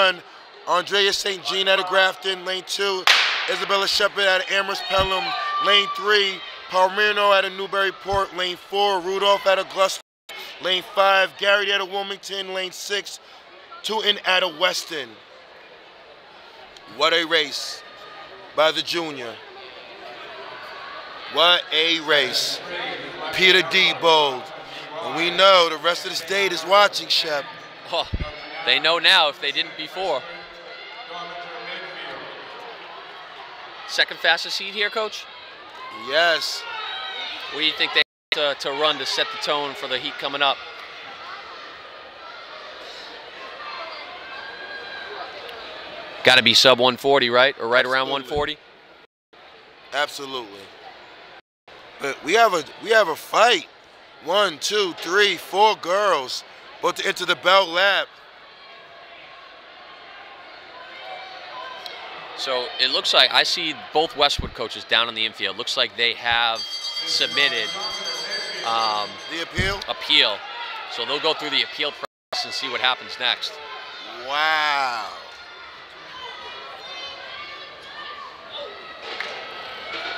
one, Andrea St. Jean out of Grafton. Lane two, Isabella Shepard out of Amherst Pelham. Lane three, Palmerino out of Newburyport. Lane four, Rudolph out of Gloucester. Lane five, Gary out of Wilmington. Lane six, Tootin out of Weston. What a race by the junior. What a race. Peter D. Bold. And we know the rest of the state is watching, Shep. Oh, they know now if they didn't before. Second fastest heat here, Coach? Yes. What do you think they have to, to run to set the tone for the heat coming up? Got to be sub 140, right? Or right around 140? Absolutely. But we have a we have a fight. One, two, three, four girls about to enter the bell lap. So it looks like I see both Westwood coaches down in the infield. Looks like they have submitted um, The appeal? appeal. So they'll go through the appeal process and see what happens next. Wow.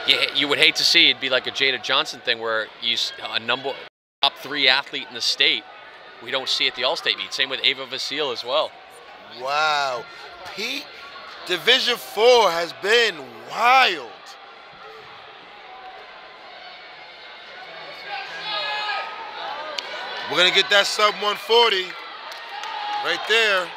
You, you would hate to see it be like a Jada Johnson thing where you a number top three athlete in the state. We don't see at the All-State meet. Same with Ava Vasile as well. Wow. Pete, Division Four has been wild. We're gonna get that sub 140 right there.